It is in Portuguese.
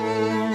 Música